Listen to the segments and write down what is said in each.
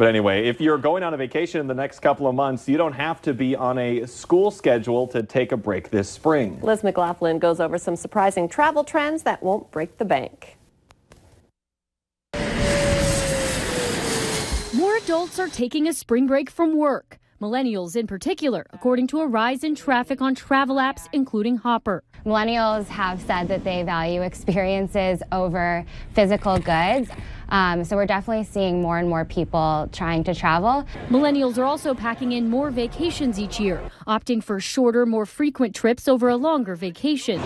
But anyway, if you're going on a vacation in the next couple of months, you don't have to be on a school schedule to take a break this spring. Liz McLaughlin goes over some surprising travel trends that won't break the bank. More adults are taking a spring break from work. Millennials in particular, according to a rise in traffic on travel apps, including Hopper. Millennials have said that they value experiences over physical goods. Um, so we're definitely seeing more and more people trying to travel. Millennials are also packing in more vacations each year, opting for shorter, more frequent trips over a longer vacation.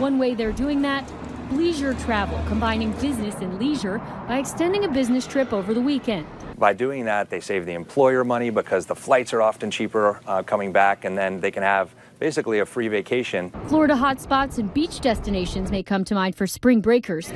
One way they're doing that bleisure travel, combining business and leisure by extending a business trip over the weekend. By doing that, they save the employer money because the flights are often cheaper uh, coming back, and then they can have basically a free vacation. Florida hotspots and beach destinations may come to mind for spring breakers,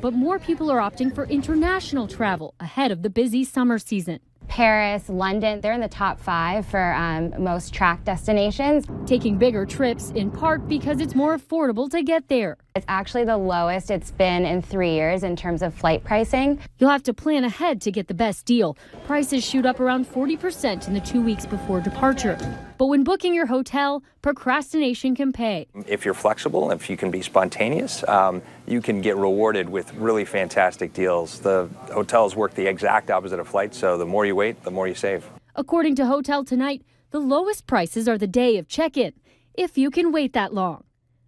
but more people are opting for international travel ahead of the busy summer season. Paris, London, they're in the top five for um, most track destinations. Taking bigger trips in part because it's more affordable to get there. It's actually the lowest it's been in three years in terms of flight pricing. You'll have to plan ahead to get the best deal. Prices shoot up around 40% in the two weeks before departure. But when booking your hotel, procrastination can pay. If you're flexible, if you can be spontaneous, um, you can get rewarded with really fantastic deals. The hotels work the exact opposite of flights, so the more you wait, the more you save. According to Hotel Tonight, the lowest prices are the day of check in, if you can wait that long.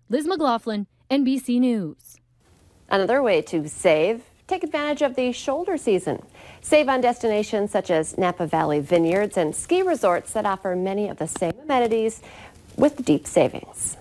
Liz McLaughlin, NBC News. Another way to save, take advantage of the shoulder season. Save on destinations such as Napa Valley Vineyards and ski resorts that offer many of the same amenities with deep savings.